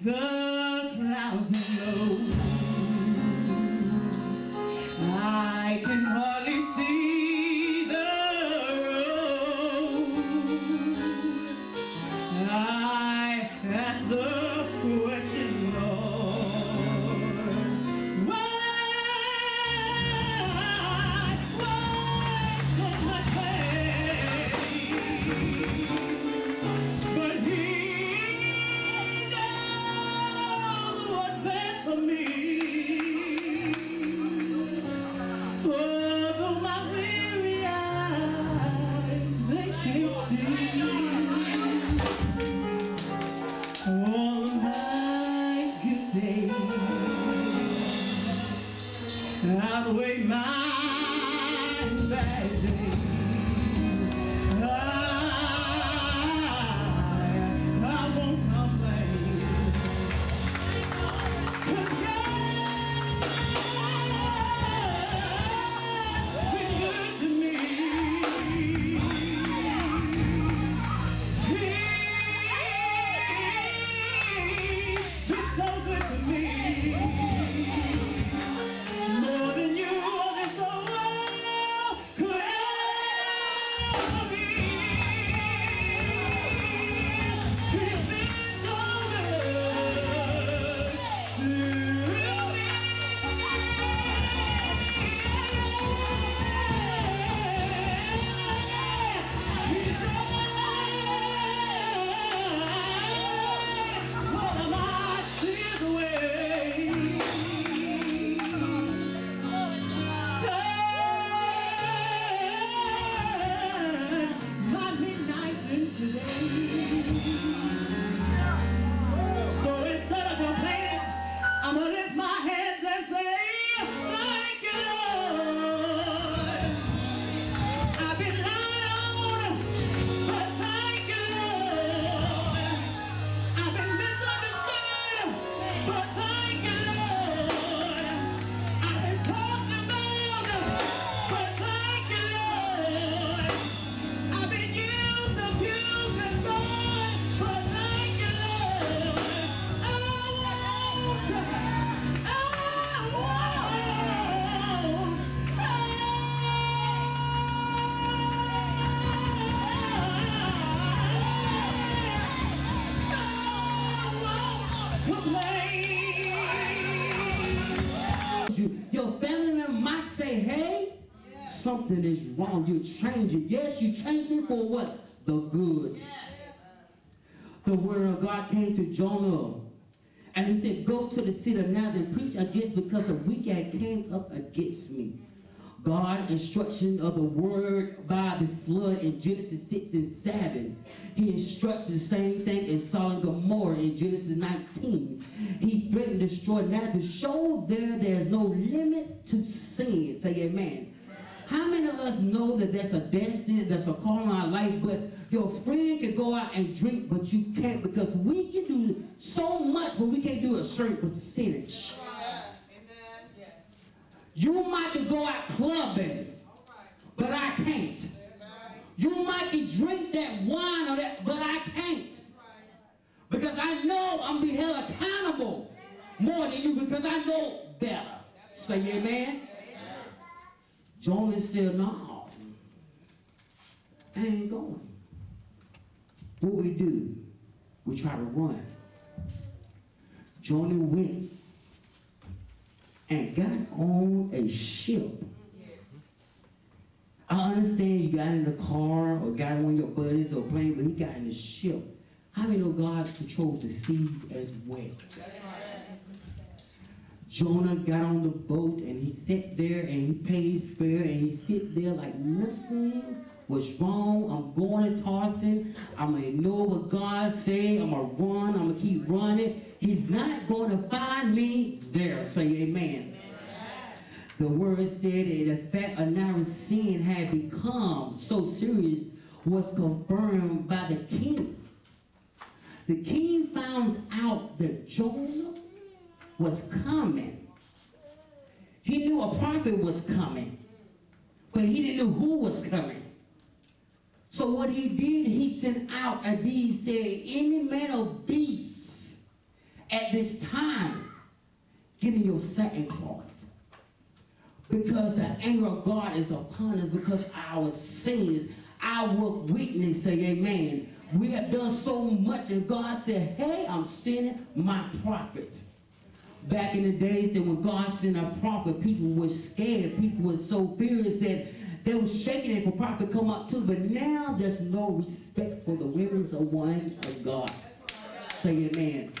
the good days outweigh my bad days. Something is wrong. You're changing. Yes, you're changing for what? The good. The word of God came to Jonah. And he said, go to the city of Nazareth and preach against because the wicked came up against me. God instruction of the word by the flood in Genesis 6 and 7. He instructs the same thing in Sodom and Gomorrah in Genesis 19. He threatened to destroy now to show there there's no limit to sin. Say amen. How many of us know that there's a destiny, there's a call in our life, but your friend can go out and drink, but you can't because we can do so much, but we can't do a certain percentage. You might can go out clubbing, but I can't. You might can drink that wine or that, but I can't. Because I know I'm be held accountable more than you because I know better. Say amen. Jonah said, no, I ain't going. What we do, we try to run. Jonah went and got on a ship. I understand you got in the car or got on your buddies or plane, but he got in the ship. How many know God controls the seas as well? Jonah got on the boat and he sat there and he paid his fare and he sit there like nothing was wrong. I'm going to Tarsin. I'm gonna ignore what God say. I'm gonna run. I'm gonna keep running. He's not going to find me there. Say amen. The word said that the fact of sin had become so serious was confirmed by the king. The king found out that Jonah was coming. He knew a prophet was coming, but he didn't know who was coming. So what he did, he sent out a deed saying, any man or beast, at this time, get in your sackcloth. Because the anger of God is upon us because our sins, our weakness, say amen. We have done so much and God said, hey, I'm sending my prophet. Back in the days that when God sent a prophet, people were scared. People were so furious that they were shaking if a prophet come up too. But now there's no respect for the women of one of God. Say amen.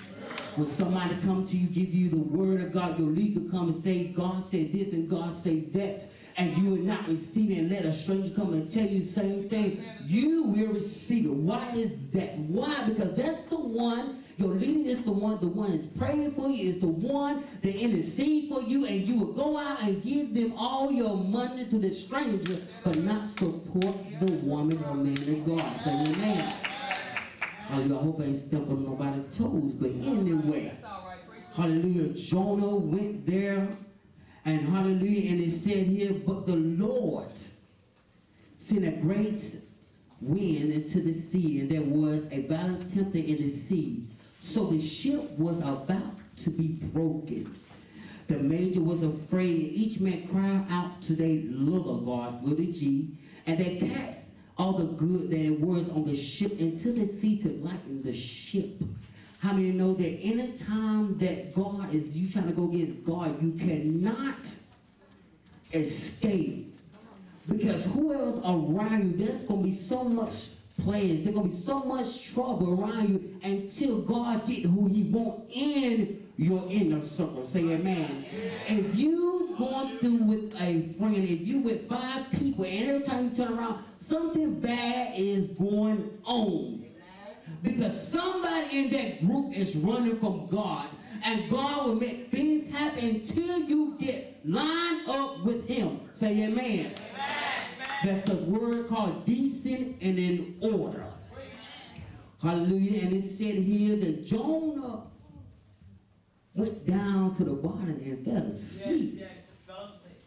When somebody come to you, give you the word of God, your leader come and say, God said this and God said that, and you will not receive it, and let a stranger come and tell you the same thing, you will receive it. Why is that? Why? Because that's the one, your leader is the one, the one is praying for you, is the one that intercede for you, and you will go out and give them all your money to the stranger, but not support the woman or man of God. Say amen. Oh, hallelujah. I hope I ain't stepping on nobody's toes, but anyway. Hallelujah. Jonah went there, and hallelujah, and it said here, but the Lord sent a great wind into the sea, and there was a violent tempter in the sea. So the ship was about to be broken. The major was afraid. Each man cried out to their little gods, little G, and they cast all the good that was on the ship into the sea to lighten the ship. How many know that anytime that God is, you trying to go against God, you cannot escape. Because whoever's around you, there's to be so much players, there's to be so much trouble around you until God get who he want in your inner circle. Say amen. If you going through with a friend, if you with five people, and every time you turn around, something bad is going on. Because somebody in that group is running from God, and God will make things happen until you get lined up with Him. Say amen. amen. That's the word called decent and in order. Hallelujah. And it said here that Jonah went down to the bottom and fell asleep. Yes, yes, fell asleep.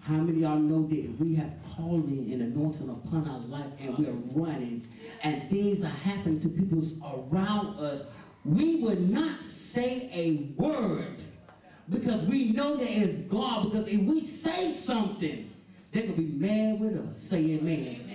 How many of y'all know that we have calling and anointing upon our life and we're running and things are happening to people around us? We would not say a word because we know that it's God. Because if we say something, going to be mad with us. Say amen.